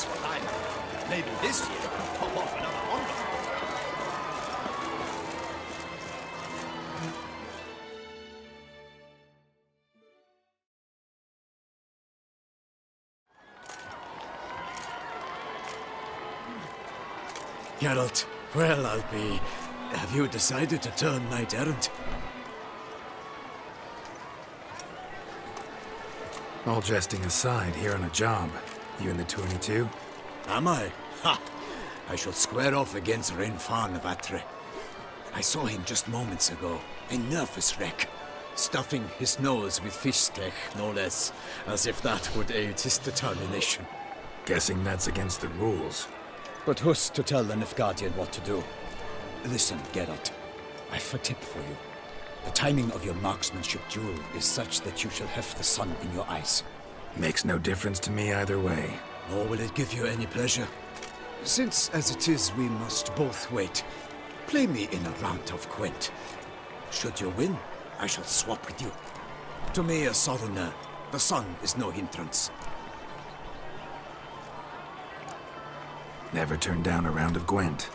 That's what I mean. Maybe this year we'll pop off another Honda. Geralt, well, I'll be. Have you decided to turn knight errant? All jesting aside, here on a job. You in the 22? Am I? Ha! I shall square off against Rainfarn of Attre. I saw him just moments ago. A nervous wreck. Stuffing his nose with fish steak, no less. As if that would aid his determination. Guessing that's against the rules. But who's to tell the Nilfgaardian what to do? Listen, Geralt. I've a tip for you. The timing of your marksmanship duel is such that you shall have the sun in your eyes. Makes no difference to me either way. Nor will it give you any pleasure. Since, as it is, we must both wait, play me in a round of Gwent. Should you win, I shall swap with you. To me, a southerner, the sun is no hindrance. Never turn down a round of Gwent.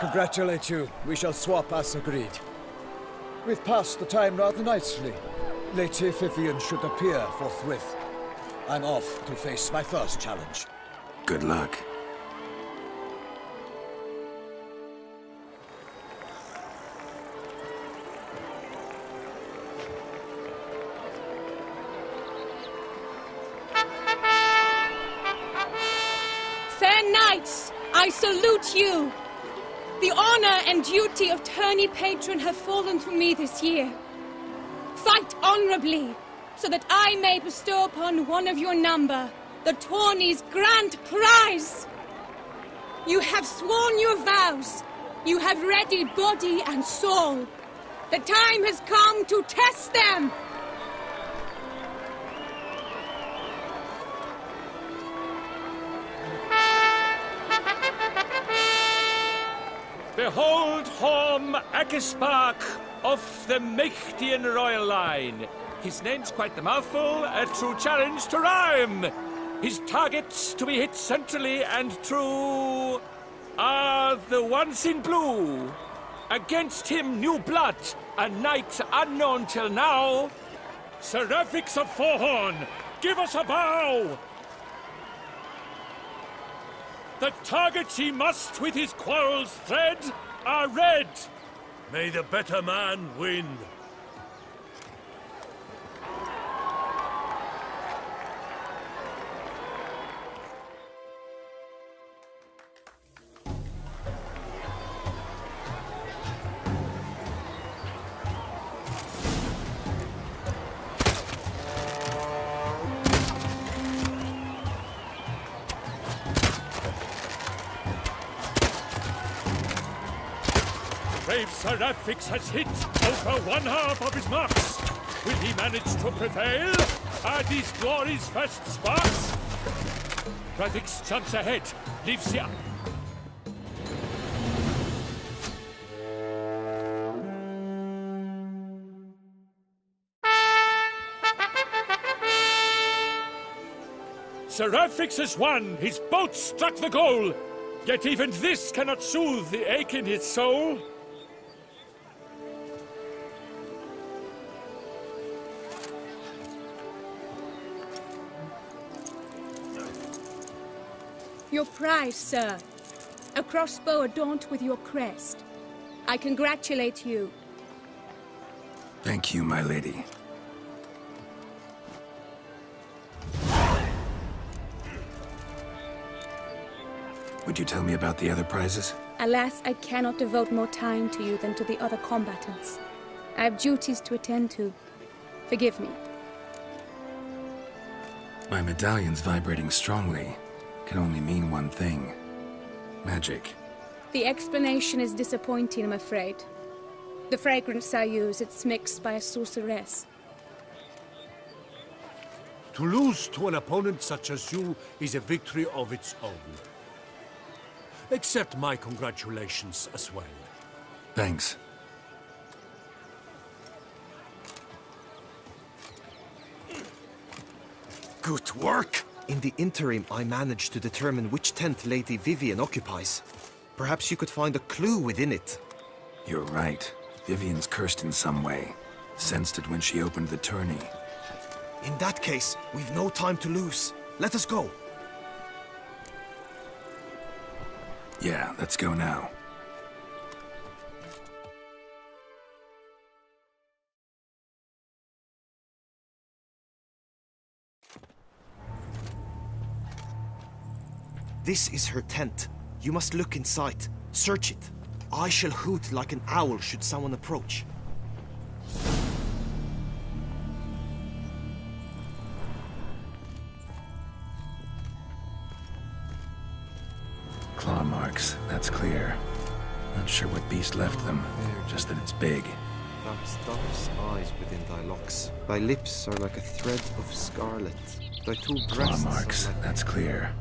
Congratulate you. We shall swap as agreed. We've passed the time rather nicely. Lady Vivienne should appear forthwith. I'm off to face my first challenge. Good luck. Fair knights, I salute you. The honor and duty of tourney patron have fallen to me this year. Fight honorably, so that I may bestow upon one of your number the tourney's grand prize. You have sworn your vows. You have ready body and soul. The time has come to test them. Behold Horm Akerspaark of the Mechtian royal line. His name's quite the mouthful, a true challenge to rhyme. His targets to be hit centrally and true are the ones in blue. Against him, new blood, a knight unknown till now. Seraphix of Fourhorn, give us a bow! The targets he must with his quarrels thread are red. May the better man win. Brave Seraphix has hit over one half of his marks. Will he manage to prevail? Are these glories first sparks? Rathix jumps ahead, leaves the... Seraphix has won! His boat struck the goal! Yet even this cannot soothe the ache in his soul. Your prize, sir. A crossbow adorned with your crest. I congratulate you. Thank you, my lady. Would you tell me about the other prizes? Alas, I cannot devote more time to you than to the other combatants. I have duties to attend to. Forgive me. My medallion's vibrating strongly. Can only mean one thing. Magic. The explanation is disappointing, I'm afraid. The fragrance I use, it's mixed by a sorceress. To lose to an opponent such as you is a victory of its own. Accept my congratulations as well. Thanks. Good work! In the interim, I managed to determine which tent Lady Vivienne occupies. Perhaps you could find a clue within it. You're right. Vivienne's cursed in some way. Sensed it when she opened the tourney. In that case, we've no time to lose. Let us go. Yeah, let's go now. This is her tent. You must look inside. Search it. I shall hoot like an owl should someone approach. Claw marks, that's clear. Not sure what beast left them, just that it's big. Thou star's eyes within thy locks. Thy lips are like a thread of scarlet. Thy two breasts Claw breasts marks, are like... that's clear.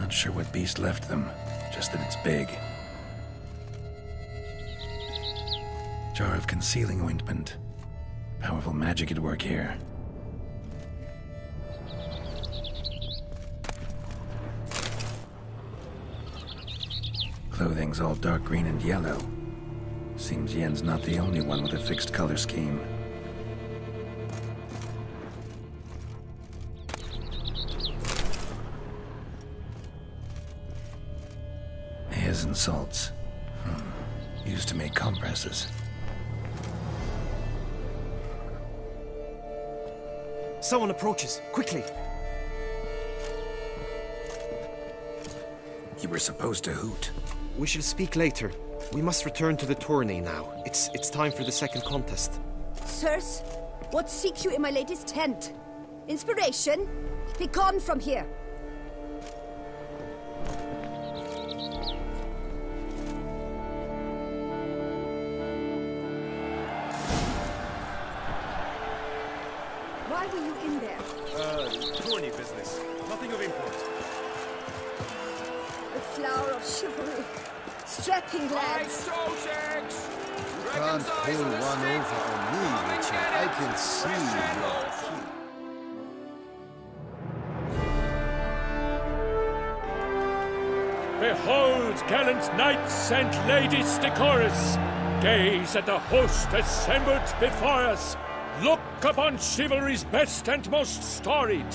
Not sure what beast left them, just that it's big. Jar of concealing ointment. Powerful magic at work here. clothing's all dark green and yellow. Seems Yen's not the only one with a fixed color scheme. Salts. Hmm. Used to make compresses. Someone approaches. Quickly! You were supposed to hoot. We shall speak later. We must return to the tourney now. It's it's time for the second contest. Sirs, what seek you in my latest tent? Inspiration? Be gone from here. Strapping lads. Can't pull one over on me, Richard. I can see your key. Behold, gallant knights and ladies decorous, gaze at the host assembled before us. Look upon chivalry's best and most storied.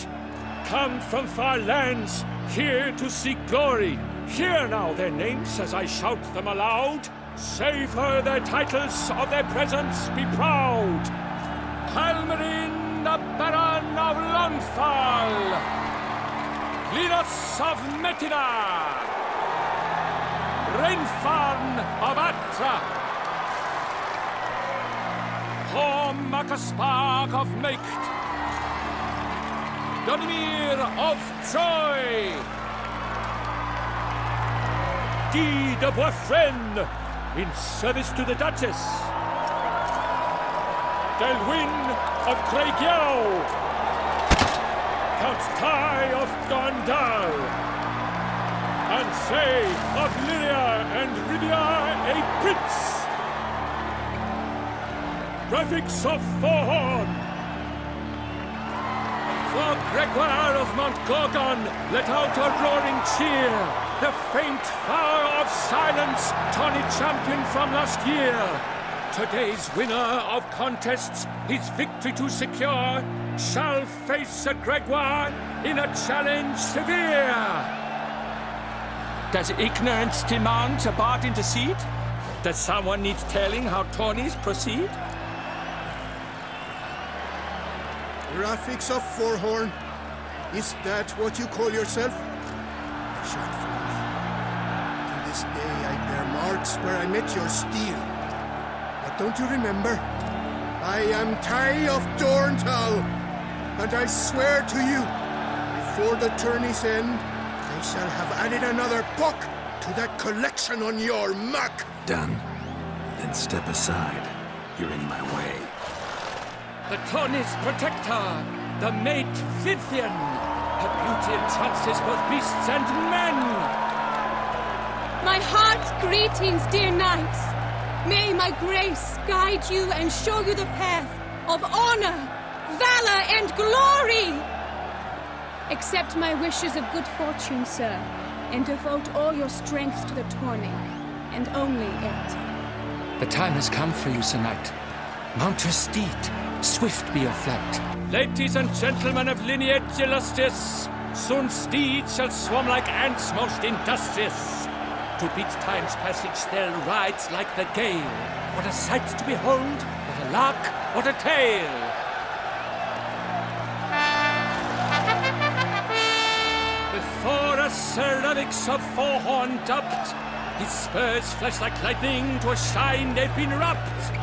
Come from far lands, here to seek glory. Hear now their names as I shout them aloud. Savor their titles, of their presence be proud. Halmarin, the Baron of Launfal. Linus of Metinna. Rainfarn of Attre. Hom Akaspag of Maecht. Donimir of Troy. Guy de Bois-Fresnes in service to the Duchess. Delwyn of Craigiau. Count Ty of Gondal. And say of Lyria and Rivia a prince. Graphics of Fourhorn. For Gregoire of Montgorgon, let out a roaring cheer. The faint fire of silence, Tawny champion from last year. Today's winner of contests, his victory to secure, shall face a Gregoire in a challenge severe. Does ignorance demand a bard intercede? Does someone need telling how tourneys proceed? Graphics of Fourhorn. Is that what you call yourself? This day I bear marks where I met your steel. But don't you remember? I am Ty of Dorndal, and I swear to you, before the tourney's end, I shall have added another book to that collection on your map. Done. Then step aside. You're in my way. The Tawny's protector, the mate Vivienne. Her beauty entrances both beasts and men. My heart's greetings, dear knights. May my grace guide you and show you the path of honor, valor, and glory. Accept my wishes of good fortune, sir, and devote all your strength to the tourney, and only it. The time has come for you, Sir Knight. Mount your steed. Swift be your flight. Ladies and gentlemen of lineage illustrious, soon steeds shall swarm like ants most industrious. To beat time's passage, they'll like the gale. What a sight to behold! What a lark! What a tale! Before Sir Ravix of Fourhorn dubbed, his spurs flash like lightning to a shine they've been wrapped.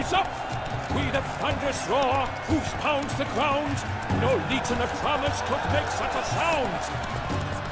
He's up. We the thunderous roar, hoofs pounds the ground. No legion of drummers could make such a sound.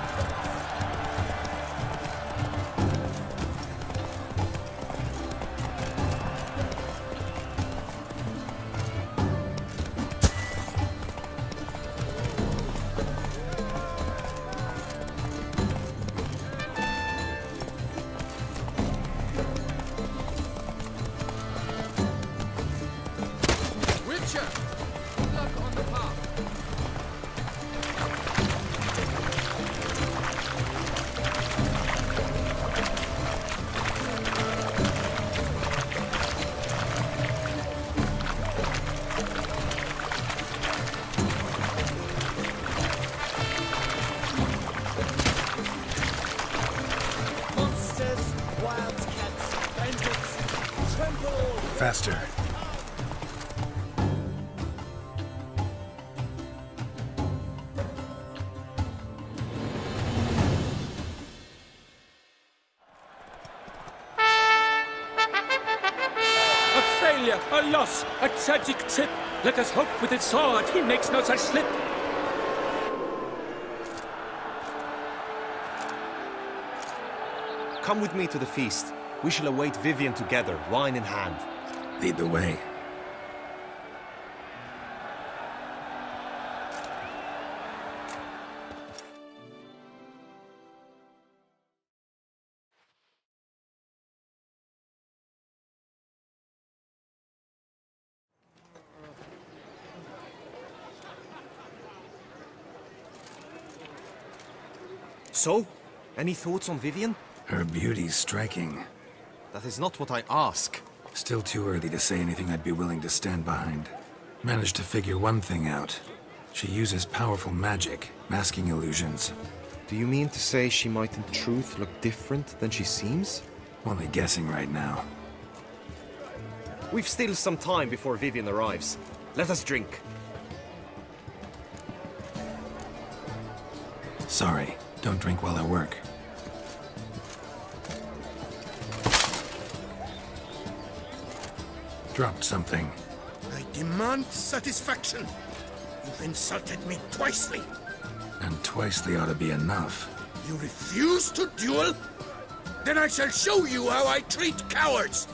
A tragic trip. Let us hope with his sword he makes no such slip. Come with me to the feast. We shall await Vivienne together, wine in hand. Lead the way. So, any thoughts on Vivienne? Her beauty's striking. That is not what I ask. Still too early to say anything I'd be willing to stand behind. Managed to figure one thing out. She uses powerful magic, masking illusions. Do you mean to say she might in truth look different than she seems? Only guessing right now. We've still some time before Vivienne arrives. Let us drink. Sorry, don't drink while I work. Dropped something. I demand satisfaction. You've insulted me twicely. And twicely ought to be enough. You refuse to duel? Then I shall show you how I treat cowards.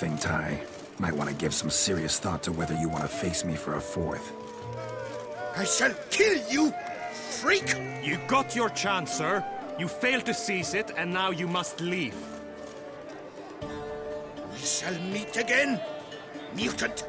Nothing, Ty. Might want to give some serious thought to whether you want to face me for a fourth. I shall kill you, freak! You got your chance, sir. You failed to seize it, and now you must leave. We shall meet again, mutant.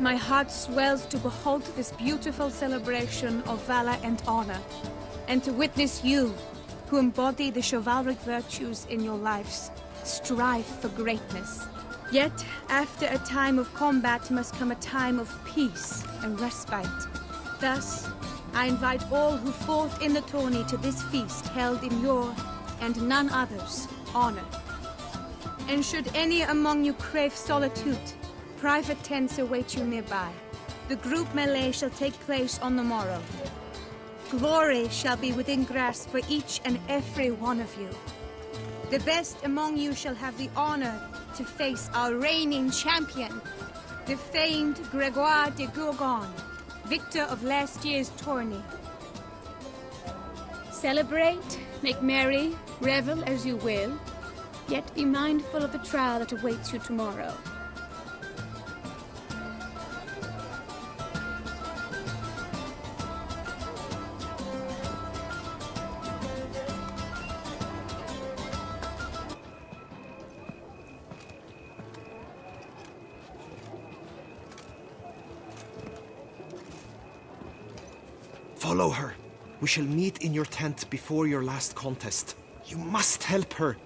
My heart swells to behold this beautiful celebration of valor and honor, and to witness you, who embody the chivalric virtues in your lives, strive for greatness. Yet, after a time of combat must come a time of peace and respite. Thus, I invite all who fought in the tourney to this feast held in your, and none other's, honor. And should any among you crave solitude, Private tents await you nearby. The group melee shall take place on the morrow. Glory shall be within grasp for each and every one of you. The best among you shall have the honor to face our reigning champion, the famed Gregoire de Gorgon, victor of last year's tourney. Celebrate, make merry, revel as you will, yet be mindful of the trial that awaits you tomorrow. Follow her. We shall meet in your tent before your last contest. You must help her.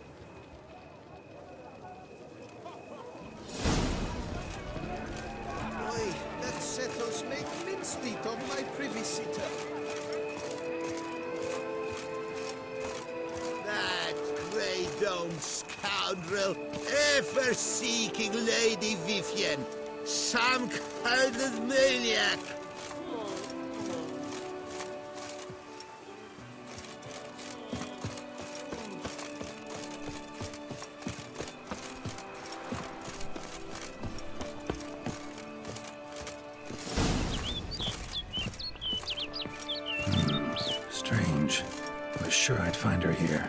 Was sure I'd find her here.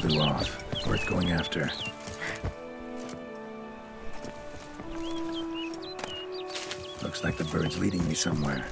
Flew off. Worth going after. Looks like the bird's leading me somewhere.